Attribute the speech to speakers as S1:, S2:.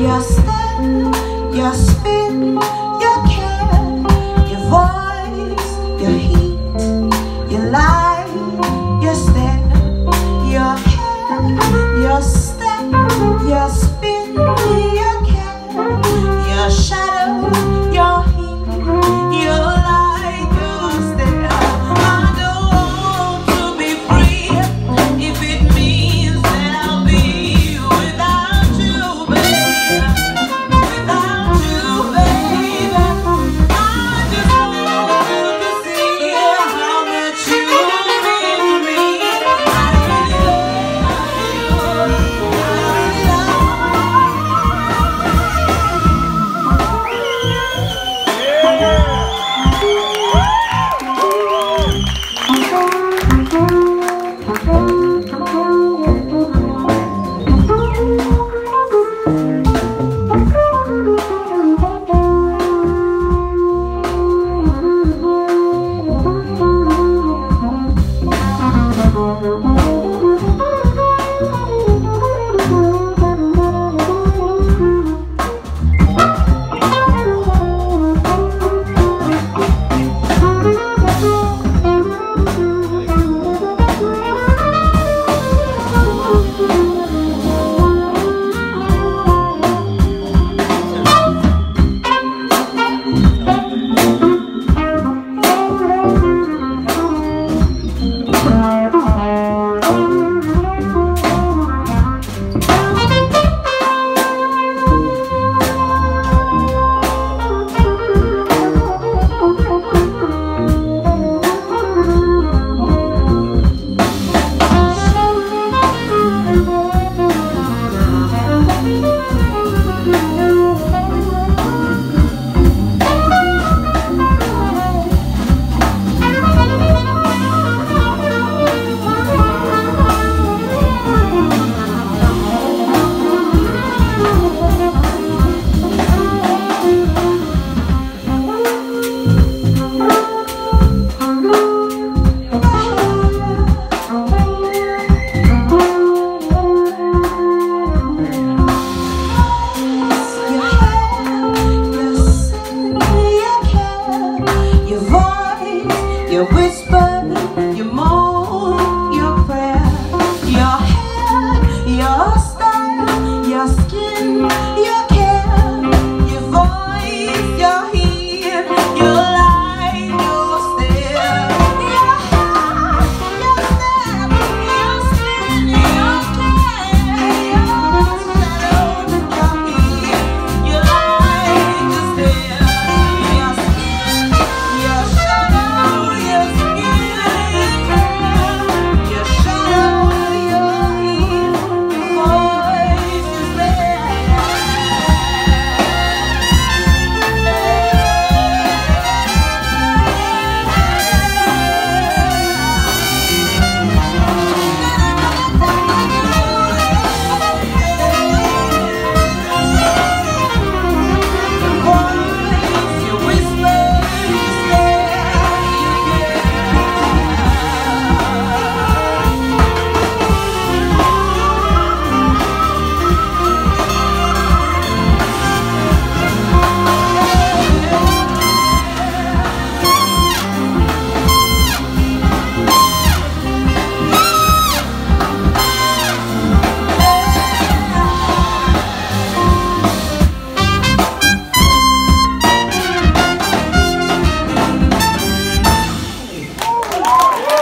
S1: your step, your spin, your care, your voice, your heat, your light. oh you.
S2: Mm-hmm.